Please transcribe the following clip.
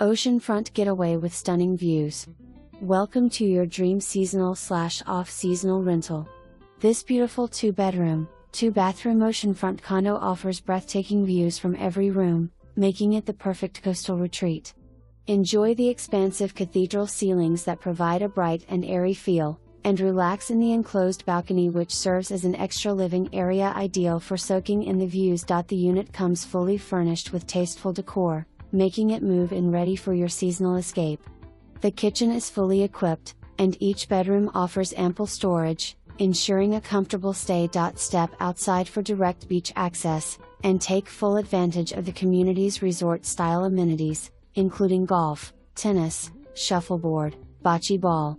Oceanfront getaway with stunning views. Welcome to your dream seasonal slash off seasonal rental. This beautiful two bedroom, two bathroom oceanfront condo offers breathtaking views from every room, making it the perfect coastal retreat. Enjoy the expansive cathedral ceilings that provide a bright and airy feel, and relax in the enclosed balcony which serves as an extra living area ideal for soaking in the views. The unit comes fully furnished with tasteful decor, making it move in ready for your seasonal escape. The kitchen is fully equipped, and each bedroom offers ample storage, ensuring a comfortable stay. Step outside for direct beach access, and take full advantage of the community's resort style amenities, including golf, tennis, shuffleboard, bocce ball,